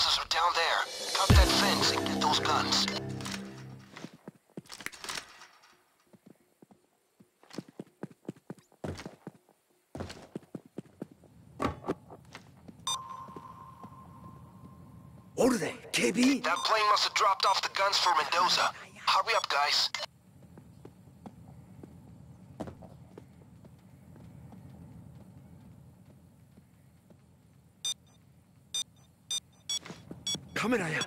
Mendozas are down there. Cut that fence and get those guns. What are they? KB? That plane must have dropped off the guns for Mendoza. Hurry up, guys. 카메라야.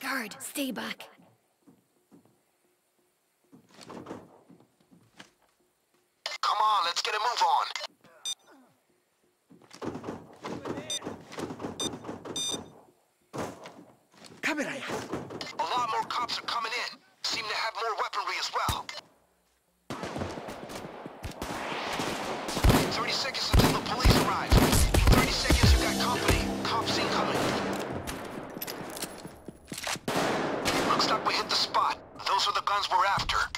Guard, stay back. camera. A lot more cops are coming in. Seem to have more weaponry as well. 30 seconds until the police arrive. 30 seconds, you got company. Cops incoming. Looks like we hit the spot. Those are the guns we're after.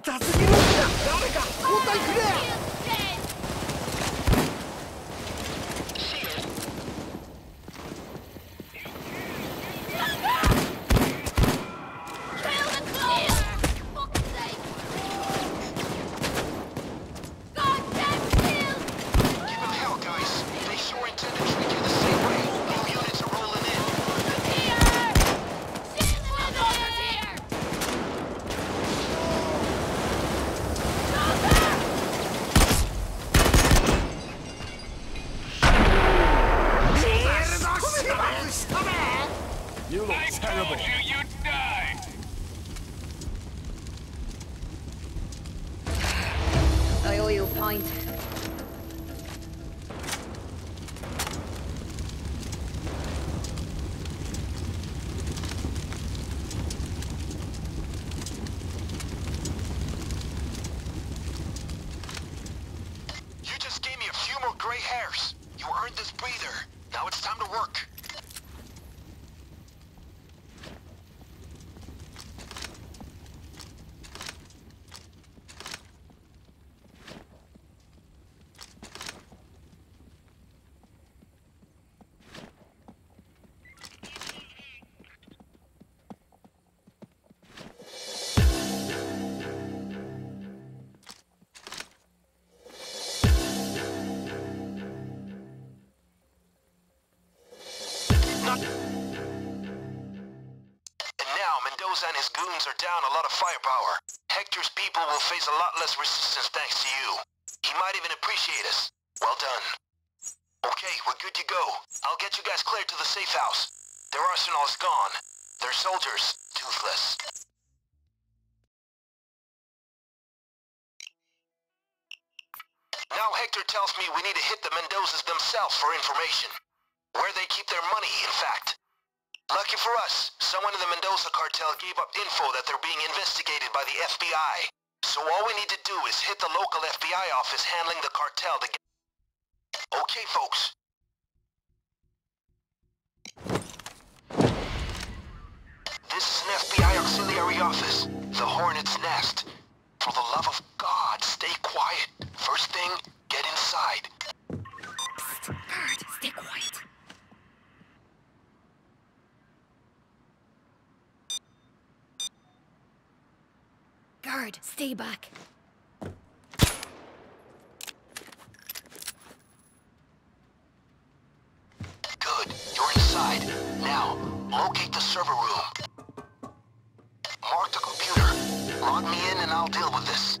痛すぎるんだ。誰か。交代くれ。Work. Tells me we need to hit the Mendozas themselves for information. Where they keep their money, in fact. Lucky for us, someone in the Mendoza cartel gave up info that they're being investigated by the FBI. So all we need to do is hit the local FBI office handling the cartel to get... Okay, folks. This is an FBI auxiliary office, the Hornet's Nest. For the love of God, stay quiet. First thing, get inside. Bird, stay quiet. Guard, stay back. Good, you're inside. Now, locate the server room. Mark the computer. Log me in and I'll deal with this.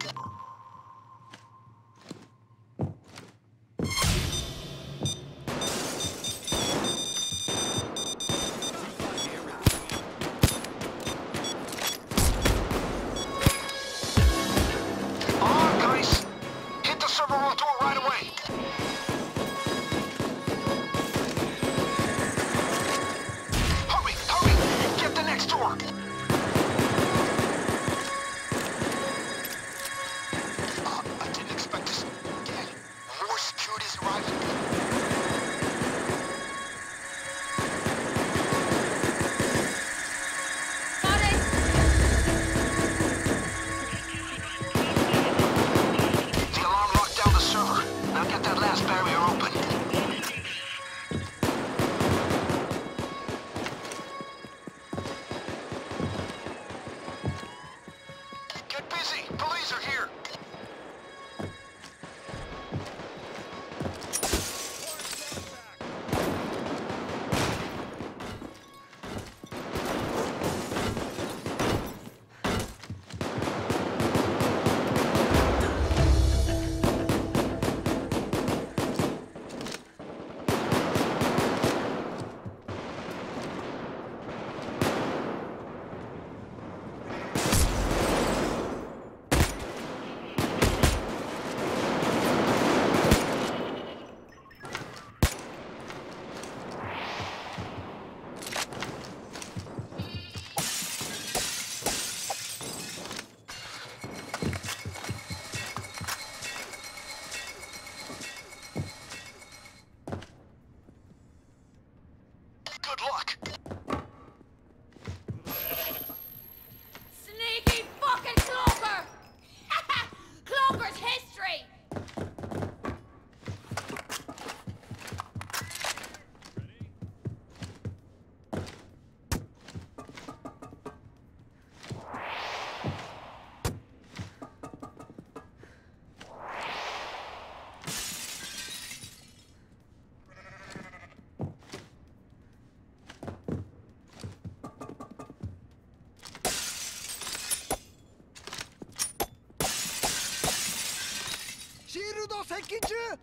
接近中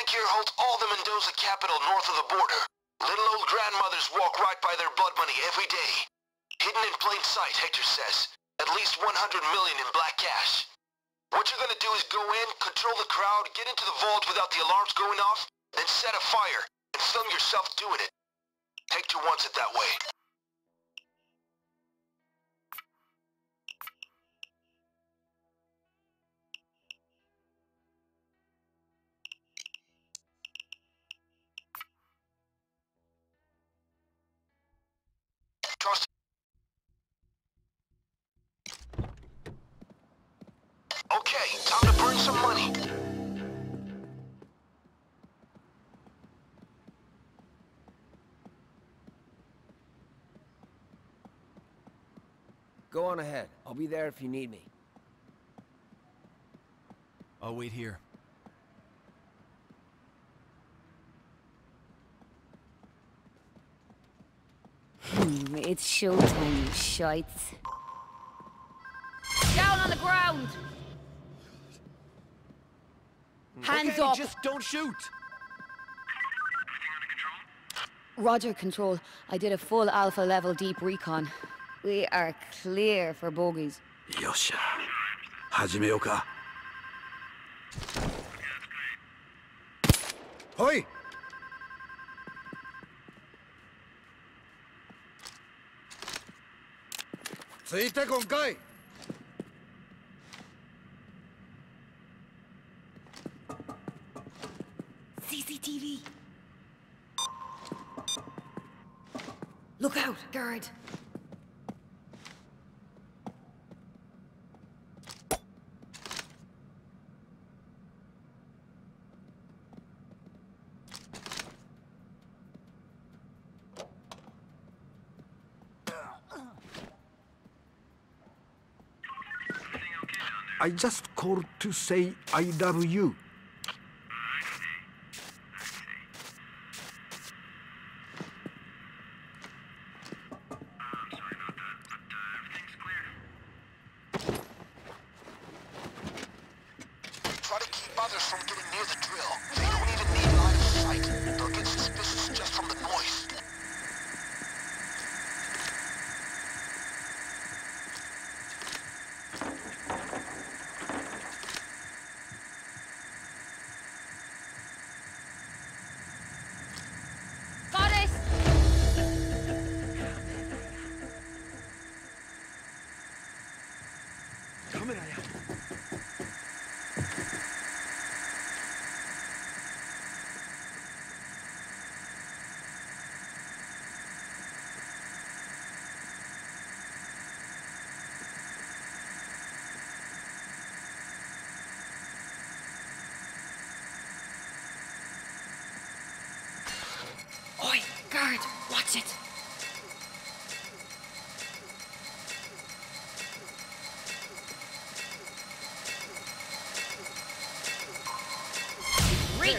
bank here holds all the Mendoza capital north of the border. Little old grandmothers walk right by their blood money every day. Hidden in plain sight, Hector says. At least 100 million in black cash. What you're gonna do is go in, control the crowd, get into the vault without the alarms going off, then set a fire, and film yourself doing it. Hector wants it that way. Okay, time to burn some money. Go on ahead. I'll be there if you need me. I'll wait here. Hmm, it's showtime, you. Down on the ground! Hmm. Hands okay, up! just don't shoot! Roger, Control. I did a full Alpha level deep recon. We are clear for bogies. Yosha. Hajimeoka. Hoi! Tsuite! I just called to say I love you「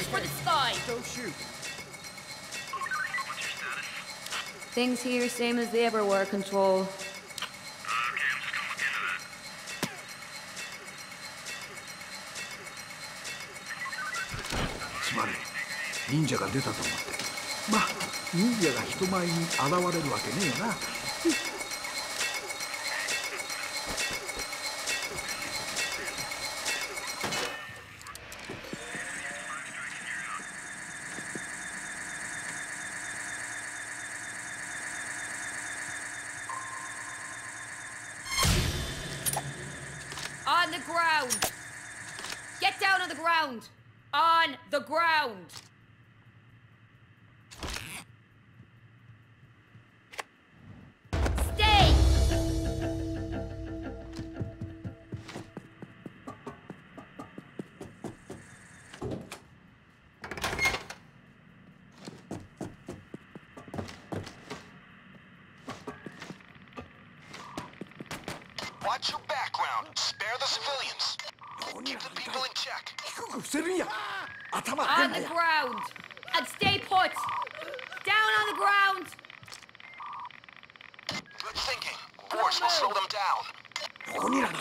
Reach for the sky! Don't shoot. Things here same as they ever were, Control.「すまねえ忍者が出たと思ってまあ忍者が人前に現れるわけねえよな Watch your background. Spare the civilians. Keep the people in check. On the ground. And stay put. Down on the ground. Good thinking. Force will slow them down.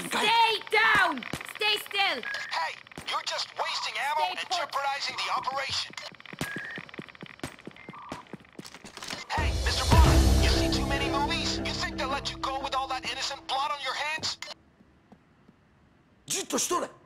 Stay down! Stay still! Hey, you're just wasting ammo stay and put. jeopardizing the operation. としとれ。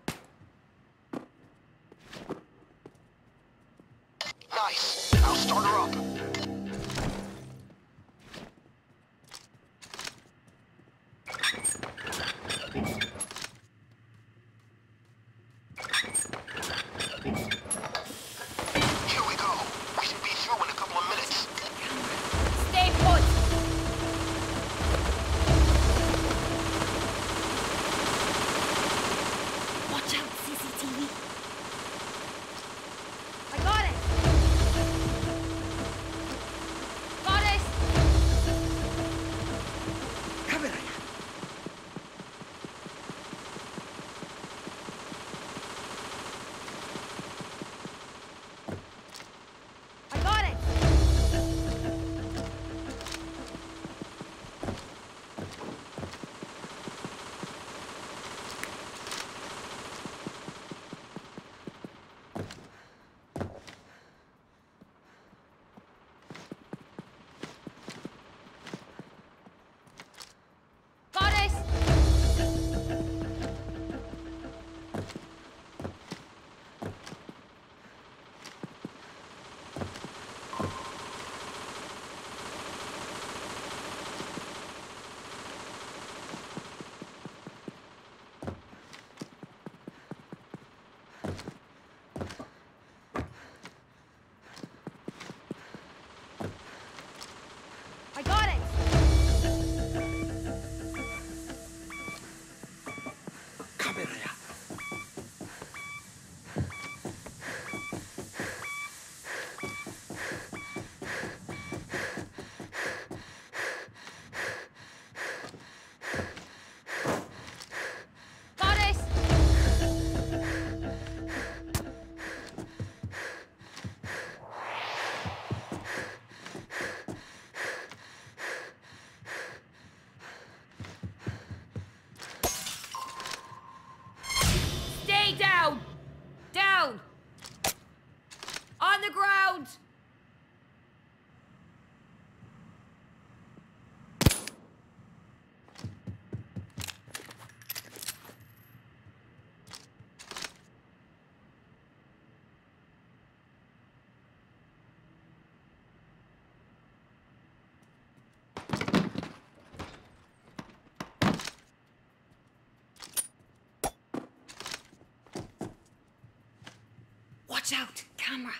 Watch out! Camera!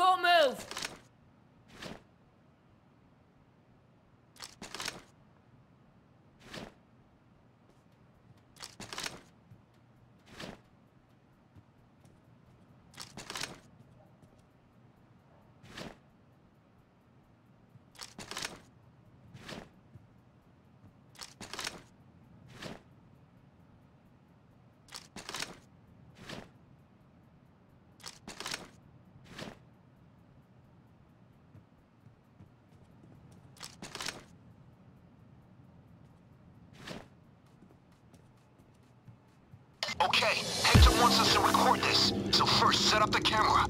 Don't move! Okay, Hector wants us to record this. So first, set up the camera.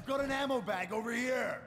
I've got an ammo bag over here.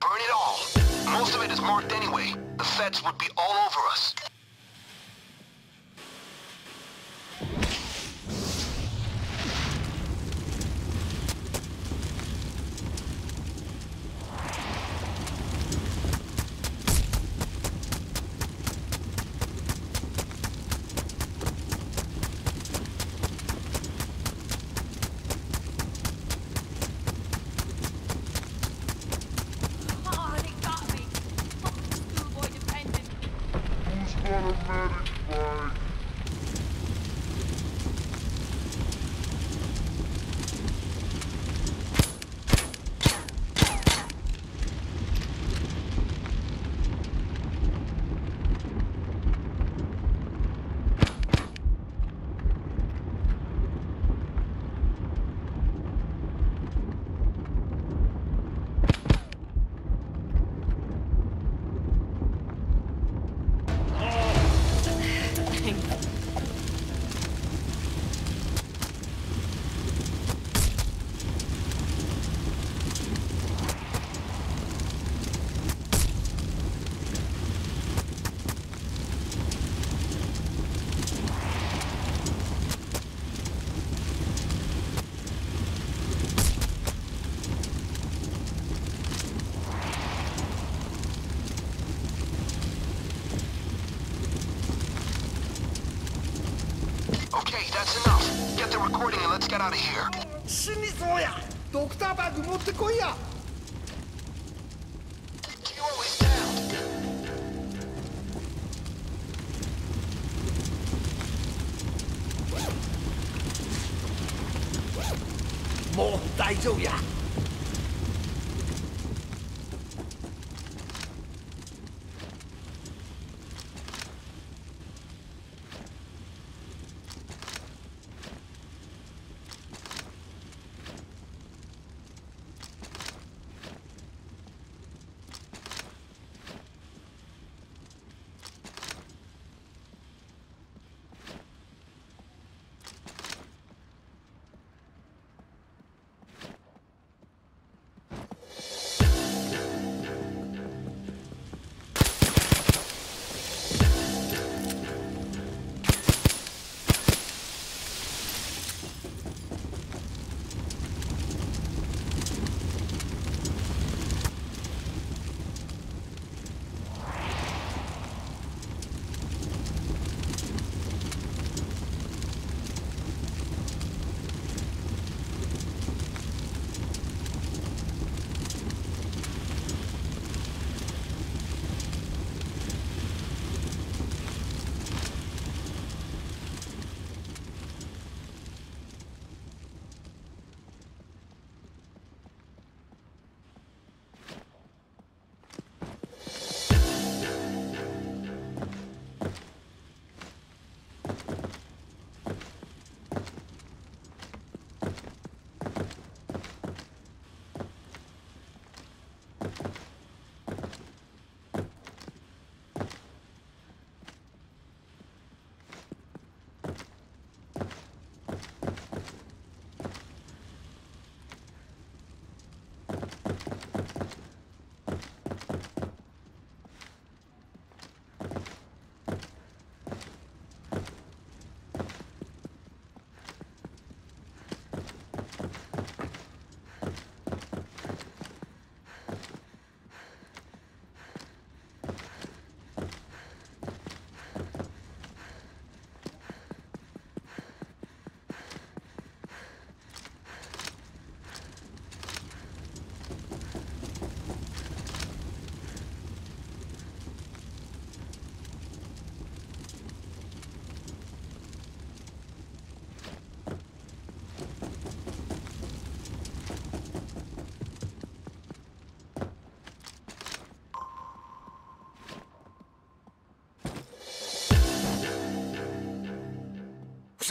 Burn it all. Most of it is marked anyway. The feds would be all over us. get。ドクターバッグ持ってこいや。もう大丈夫や。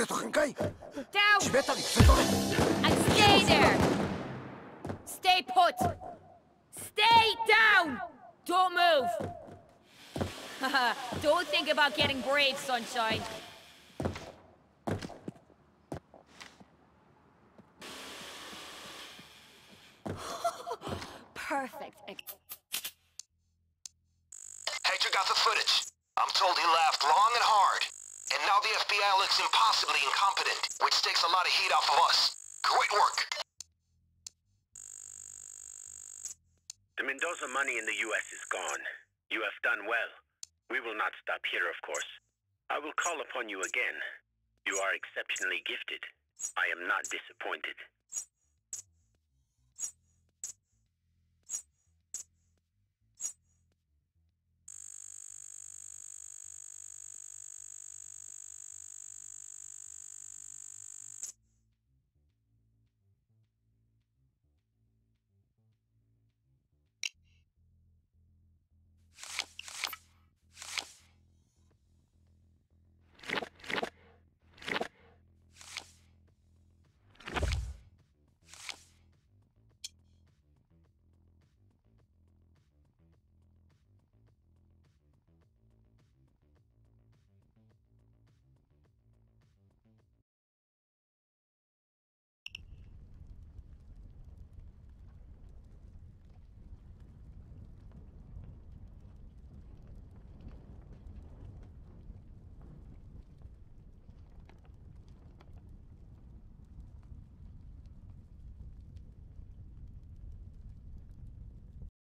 Down! And stay there! Stay put! Stay down! Don't move! Don't think about getting brave, sunshine. Lot of heat off of us. Great work. The Mendoza money in the U.S. is gone. You have done well. We will not stop here, of course. I will call upon you again. You are exceptionally gifted. I am not disappointed.